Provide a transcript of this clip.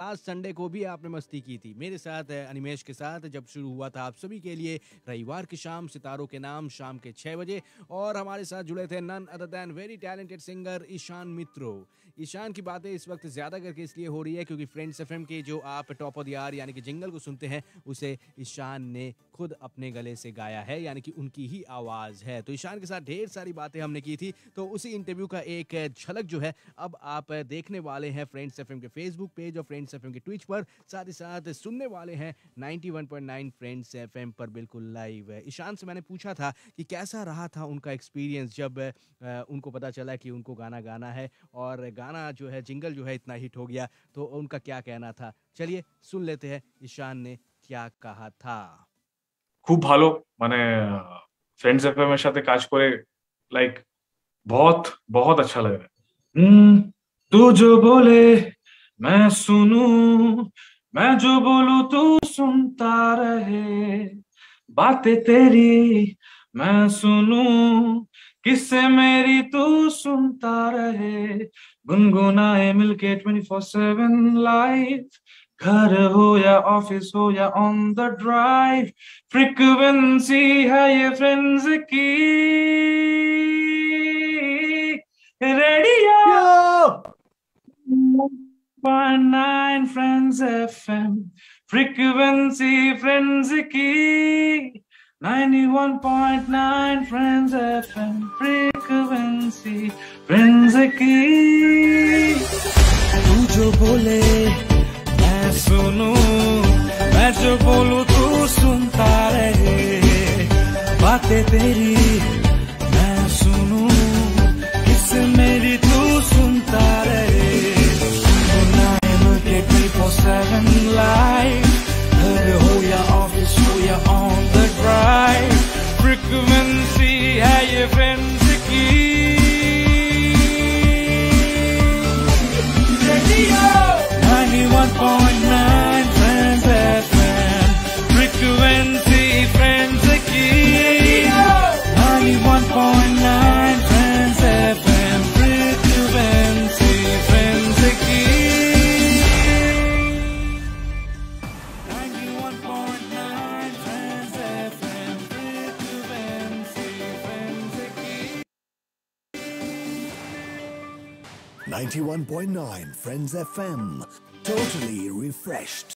आज संडे को भी आपने मस्ती की थी। मेरे साथ, अनिमेश के साथ जब शुरू हुआ था आप सभी के लिए रविवार की शाम, सितारों के नाम शाम के छः बजे। और हमारे साथ जुड़े थे none other than very talented singer Ishan मित्रो। ईशान की बातें इस वक्त ज़्यादा करके इसलिए हो रही है क्योंकि फ्रेंड्स एफएम के जो आप टॉप ऑफ़ द आर यानी कि जिंगल को सुनते हैं, उसे ईशान ने खुद अपने गले से गाया है, यानी कि उनकी ही आवाज़ है। तो ईशान के साथ ढेर सारी बातें हमने की थी। तो उसी इंटरव्यू का एक झलक जो है, अब आप देखने वाले हैं फ्रेंड्स एफएम के फेसबुक पेज और फ्रेंड्स एफ के ट्विच पर साथ ही साथ सुनने वाले हैं 91.9 फ्रेंड्स एफ पर बिल्कुल लाइव ईशान से मैंने पूछा था कि कैसा रहा था उनका एक्सपीरियंस जब उनको पता चला कि उनको गाना गाना है और गाना जो है जिंगल जो है इतना हिट हो गया तो उनका क्या कहना था चलिए सुन लेते हैं ईशान ने क्या कहा था খুব ভালো মানে फ्रेंड्स एफएम এর সাথে কাজ করে लाइक बहुत बहुत अच्छा लग रहा है हम्म, तू जो बोले मैं सुनू, मैं जो बोलू तू सुनता रहे। बातें तेरी मैं सुनू, किससे मेरी तू सुनता रहे। गुनगुनाए मिलके ट्वेंटी फोर सेवन लाइफ घर हो या ऑफ़िस हो या ऑन द ड्राइव फ्रिक्वेंसी है ये फ्रेंड्स की। 1.9 Friends FM, frequency friends key. 91.9 Friends FM, frequency friends key. तू जो बोले main सुनूं, मैं जो बोलूं तू सुनता रहे, बातें teri. Seven life 91.9 Friends FM. Totally refreshed.